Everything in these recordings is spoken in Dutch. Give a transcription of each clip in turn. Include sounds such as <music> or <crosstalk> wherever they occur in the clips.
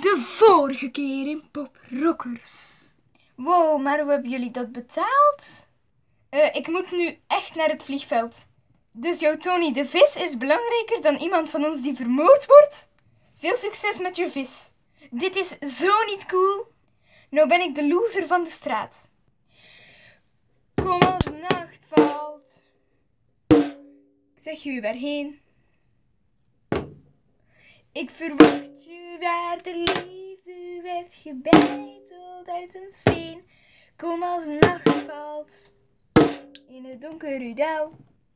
De vorige keer in Pop Rockers. Wow, maar hoe hebben jullie dat betaald? Eh, ik moet nu echt naar het vliegveld. Dus jouw Tony de vis is belangrijker dan iemand van ons die vermoord wordt? Veel succes met je vis. Dit is zo niet cool. Nou ben ik de loser van de straat. Kom als nacht valt. Ik zeg je waarheen. Ik verwacht je waar de liefde werd gebeiteld uit een steen. Kom als nacht valt. In het donkere dauw.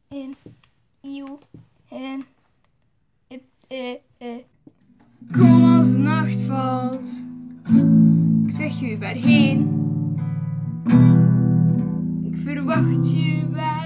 En eeuw. En. eh, eh, eh. Kom als nacht valt. Ik zeg je waarheen. Ik verwacht je waar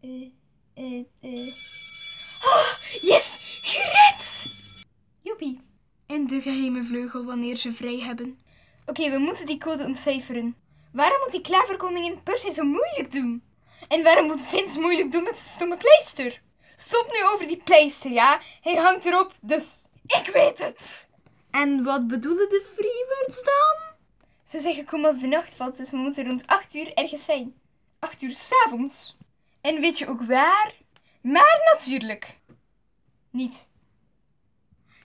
Eh, eh, eh. Oh, yes! Gered! Joepie. En de geheime vleugel wanneer ze vrij hebben. Oké, we moeten die code ontcijferen. Waarom moet die klaverkoningin per se zo moeilijk doen? En waarom moet Vince moeilijk doen met zijn stomme pleister? Stop nu over die pleister, ja? Hij hangt erop, dus ik weet het! En wat bedoelen de freewords dan? Ze zeggen kom als de nacht valt, dus we moeten rond 8 uur ergens zijn. 8 uur s'avonds. En weet je ook waar? Maar natuurlijk. Niet.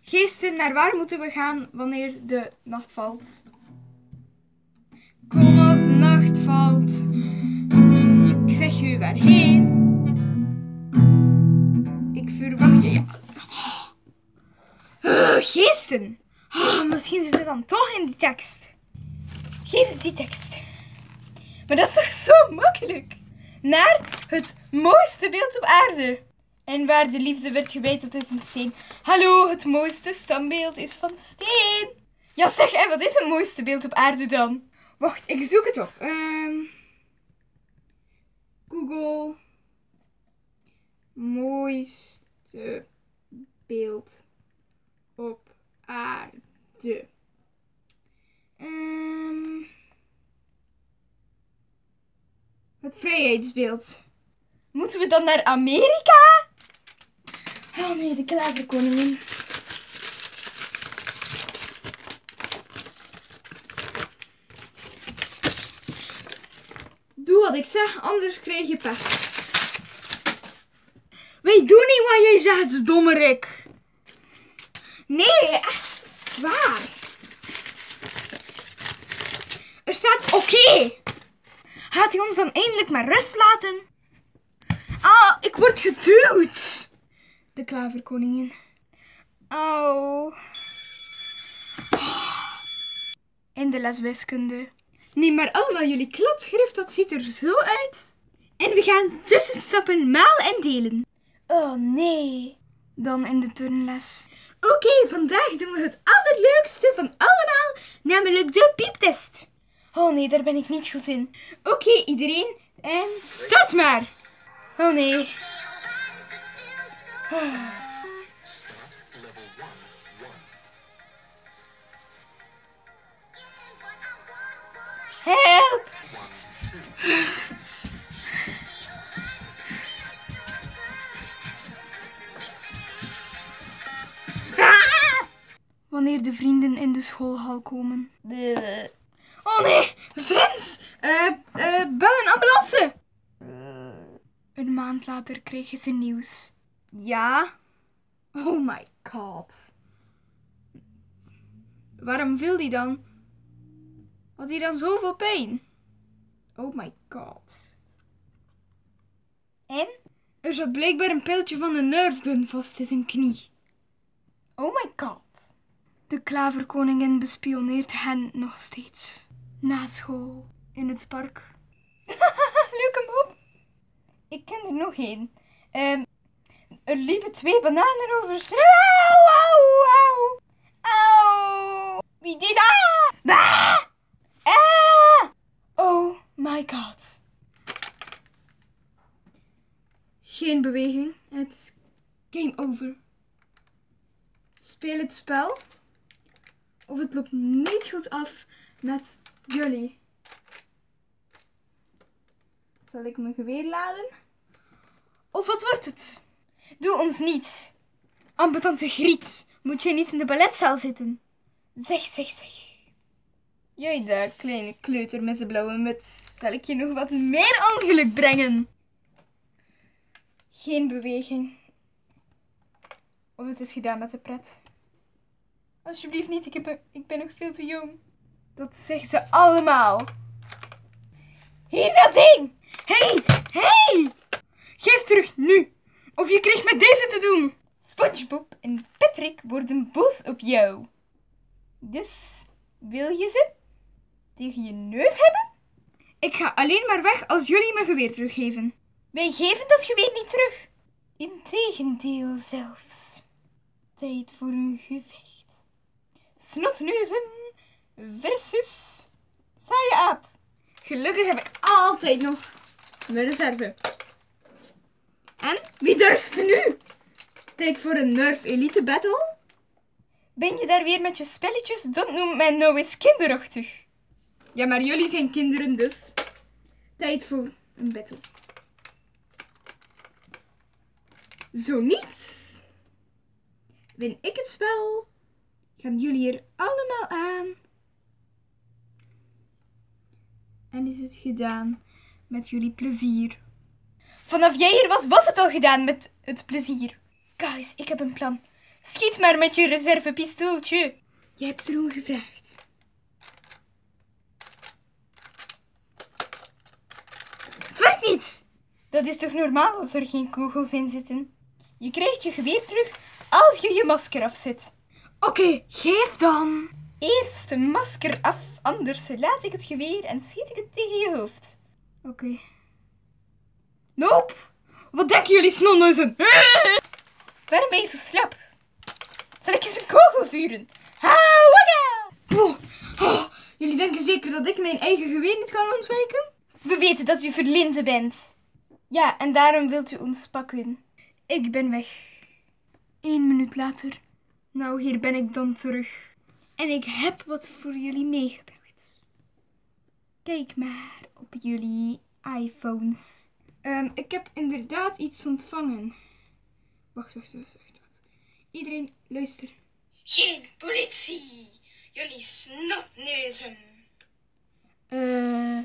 Geesten, naar waar moeten we gaan wanneer de nacht valt? Kom als de nacht valt. Ik zeg je waarheen. Ik verwacht je. Ja. Uh, geesten. Oh, misschien zit het dan toch in die tekst. Geef eens die tekst. Maar dat is toch zo makkelijk? Naar het mooiste beeld op aarde. En waar de liefde werd gewijd uit een steen. Hallo, het mooiste standbeeld is van steen. Ja zeg, en wat is het mooiste beeld op aarde dan? Wacht, ik zoek het op. Ehm, Google. Mooiste beeld op aarde. Het vrijheidsbeeld. Moeten we dan naar Amerika? Oh nee, de klaverkoningin. Doe wat ik zeg, anders krijg je pech. Wij doen niet wat jij zegt, dommerik. Nee, echt waar. Er staat oké. Gaat hij ons dan eindelijk maar rust laten? Ah, ik word geduwd. De klaverkoningin. Oh. In de les wiskunde. Nee, maar allemaal jullie kladschrift, dat ziet er zo uit. En we gaan tussenstappen maal en delen. Oh nee. Dan in de turnles. Oké, vandaag doen we het allerleukste van allemaal, namelijk de pieptest. Oh nee, daar ben ik niet goed in. Oké, iedereen, en start maar. Oh nee. Help! Wanneer de vrienden in de schoolhal komen. De... Oh nee, Vince! Eh, eh, bel een ambulance! Een maand later kregen ze nieuws. Ja? Oh my god. Waarom viel die dan? Had hij dan zoveel pijn? Oh my god. En? Er zat blijkbaar een pijltje van de nerfgun vast in zijn knie. Oh my god. De klaverkoningin bespioneert hen nog steeds. Na school. In het park. <laughs> Leuke mop. Ik ken er nog één. Ehm, er liepen twee bananen over Auw, auw, auw. Auw. Wie deed ah! ah? Ah! Oh my god. Geen beweging. Het is game over. Speel het spel. Of het loopt niet goed af met jullie. Zal ik mijn geweer laden? Of wat wordt het? Doe ons niet. Ambetante Griet, moet jij niet in de balletzaal zitten? Zeg, zeg, zeg. Jij daar, kleine kleuter met de blauwe muts. Zal ik je nog wat meer ongeluk brengen? Geen beweging. Of het is gedaan met de pret. Alsjeblieft niet, ik, heb, ik ben nog veel te jong. Dat zeggen ze allemaal. Hier dat ding! Hey, hey! Geef terug nu! Of je krijgt met deze te doen! SpongeBob en Patrick worden boos op jou. Dus wil je ze tegen je neus hebben? Ik ga alleen maar weg als jullie mijn geweer teruggeven. Wij geven dat geweer niet terug. Integendeel zelfs. Tijd voor een gevecht. Snotneuzen versus saaie aap. Gelukkig heb ik altijd nog mijn reserve. En wie durft nu? Tijd voor een Nerf Elite Battle? Ben je daar weer met je spelletjes? Dat noemt men nou eens kinderachtig. Ja, maar jullie zijn kinderen dus. Tijd voor een battle. Zo niet. Win ik het spel, gaan jullie er allemaal aan. En is het gedaan met jullie plezier. Vanaf jij hier was, was het al gedaan met het plezier. Guys, ik heb een plan. Schiet maar met je reservepistooltje. Je hebt erom gevraagd. Het werkt niet! Dat is toch normaal als er geen kogels in zitten? Je krijgt je geweer terug als je je masker afzet. Oké, geef dan. Eerst de masker af, anders laat ik het geweer en schiet ik het tegen je hoofd. Oké. Nope! Wat denken jullie snonneuzen? Waarom ben je zo slap? Zal ik eens een kogel vuren? Hawada! Oh, jullie denken zeker dat ik mijn eigen geweer niet kan ontwijken? We weten dat u verlinde bent. Ja, en daarom wilt u ons pakken. Ik ben weg. Eén minuut later. Nou, hier ben ik dan terug. En ik heb wat voor jullie meegebracht. Kijk maar op jullie iPhones. Ehm, ik heb inderdaad iets ontvangen. Wacht, wacht, wacht, wacht. wacht. Iedereen, luister. Geen politie! Jullie snotneuzen! Eh.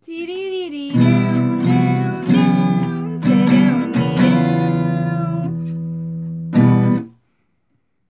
tiririri.